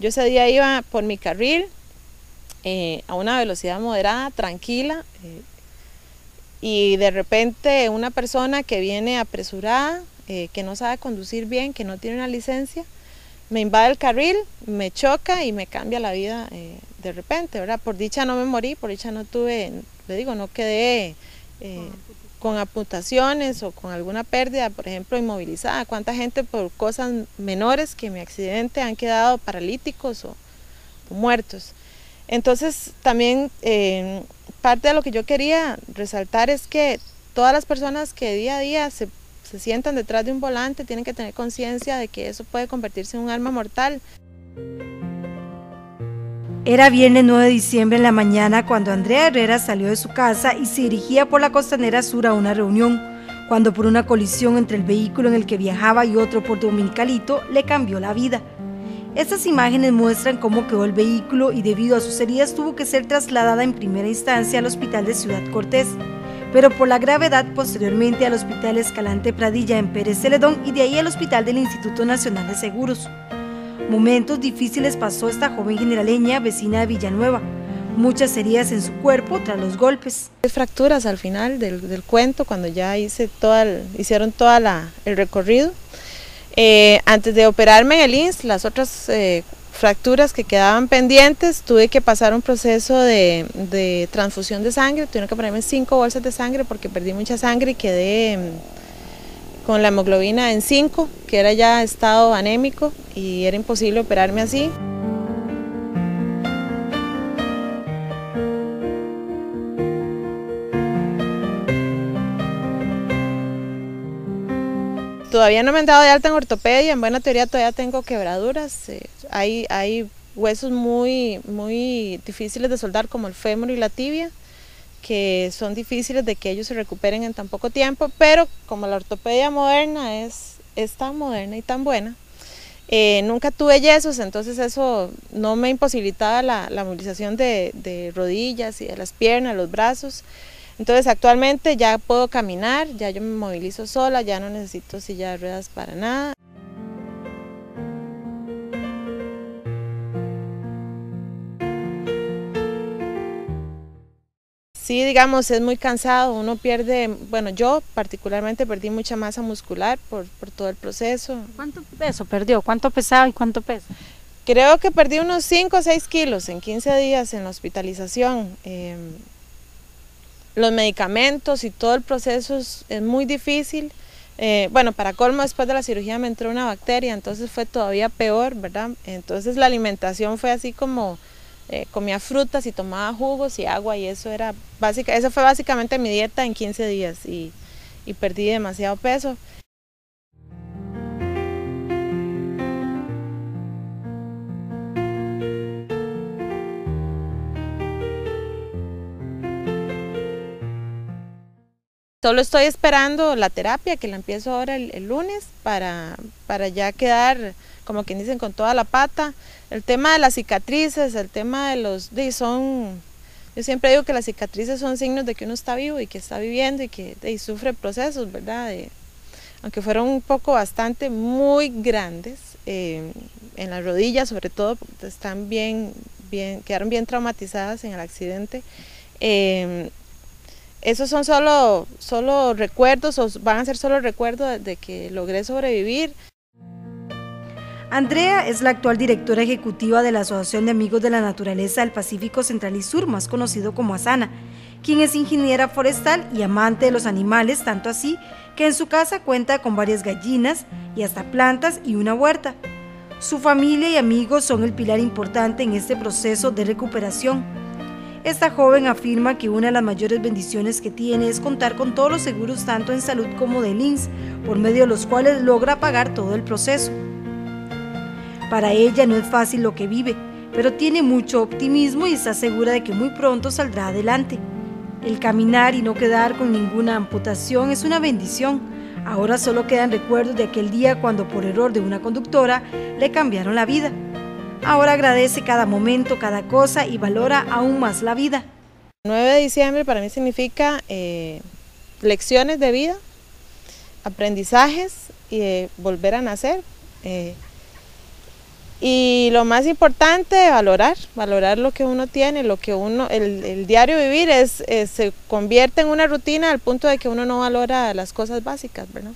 Yo ese día iba por mi carril eh, a una velocidad moderada, tranquila, eh, y de repente una persona que viene apresurada, eh, que no sabe conducir bien, que no tiene una licencia, me invade el carril, me choca y me cambia la vida de repente, ¿verdad? Por dicha no me morí, por dicha no tuve, le digo, no quedé con amputaciones o con alguna pérdida, por ejemplo, inmovilizada. ¿Cuánta gente por cosas menores que mi accidente han quedado paralíticos o muertos? Entonces también eh, parte de lo que yo quería resaltar es que todas las personas que día a día se, se sientan detrás de un volante tienen que tener conciencia de que eso puede convertirse en un arma mortal. Era viernes 9 de diciembre en la mañana cuando Andrea Herrera salió de su casa y se dirigía por la costanera sur a una reunión, cuando por una colisión entre el vehículo en el que viajaba y otro por Dominicalito le cambió la vida. Estas imágenes muestran cómo quedó el vehículo y debido a sus heridas tuvo que ser trasladada en primera instancia al hospital de Ciudad Cortés, pero por la gravedad posteriormente al Hospital Escalante Pradilla en Pérez Celedón y de ahí al Hospital del Instituto Nacional de Seguros. Momentos difíciles pasó esta joven generaleña vecina de Villanueva, muchas heridas en su cuerpo tras los golpes. Fracturas al final del, cuento cuando ya hice toda hicieron todo el recorrido. Eh, antes de operarme en el INS, las otras eh, fracturas que quedaban pendientes, tuve que pasar un proceso de, transfusión de sangre, tuve que ponerme cinco bolsas de sangre porque perdí mucha sangre y quedé mm, con la hemoglobina en 5, que era ya estado anémico y era imposible operarme así. Todavía no me han dado de alta en ortopedia, en buena teoría todavía tengo quebraduras, eh, hay, hay huesos muy, muy difíciles de soldar como el fémur y la tibia, que son difíciles de que ellos se recuperen en tan poco tiempo, pero como la ortopedia moderna es, tan moderna y tan buena, eh, nunca tuve yesos, entonces eso no me imposibilitaba la, movilización de, de rodillas y de las piernas, los brazos, entonces actualmente ya puedo caminar, ya yo me movilizo sola, ya no necesito silla de ruedas para nada. Sí, digamos, es muy cansado, uno pierde, bueno, yo particularmente perdí mucha masa muscular por, todo el proceso. ¿Cuánto peso perdió? ¿Cuánto pesaba y cuánto pesa? Creo que perdí unos 5 o 6 kilos en 15 días en la hospitalización. Em, los medicamentos y todo el proceso es, muy difícil. Eh, bueno, para colmo después de la cirugía me entró una bacteria, entonces fue todavía peor, ¿verdad? Entonces la alimentación fue así como eh, comía frutas y tomaba jugos y agua y eso era básica, eso fue básicamente mi dieta en 15 días y perdí demasiado peso. Solo estoy esperando la terapia, que la empiezo ahora el, lunes, para, para ya quedar, como quien dicen, con toda la pata. El tema de las cicatrices, el tema de los... Son, yo siempre digo que las cicatrices son signos de que uno está vivo y que está viviendo y que sufre procesos, ¿verdad? aunque fueron un poco bastante, muy grandes, eh, en las rodillas sobre todo, están bien, bien, quedaron bien traumatizadas en el accidente. Eh, esos son solo, solo recuerdos o van a ser solo recuerdos de que logré sobrevivir. Andrea es la actual directora ejecutiva de la Asociación de Amigos de la Naturaleza del Pacífico Central y Sur, más conocido como ASANA, quien es ingeniera forestal y amante de los animales, tanto así que en su casa cuenta con varias gallinas y hasta plantas y una huerta. Su familia y amigos son el pilar importante en este proceso de recuperación. Esta joven afirma que una de las mayores bendiciones que tiene es contar con todos los seguros tanto en salud como de LINS, por medio de los cuales logra pagar todo el proceso. Para ella no es fácil lo que vive, pero tiene mucho optimismo y está segura de que muy pronto saldrá adelante. El caminar y no quedar con ninguna amputación es una bendición. Ahora solo quedan recuerdos de aquel día cuando por error de una conductora le cambiaron la vida. Ahora agradece cada momento, cada cosa y valora aún más la vida. 9 de diciembre para mí significa eh, lecciones de vida, aprendizajes y volver a nacer. Eh, Y lo más importante, valorar, valorar lo que uno tiene, lo que uno, el, diario vivir es, se convierte en una rutina al punto de que uno no valora las cosas básicas, ¿verdad?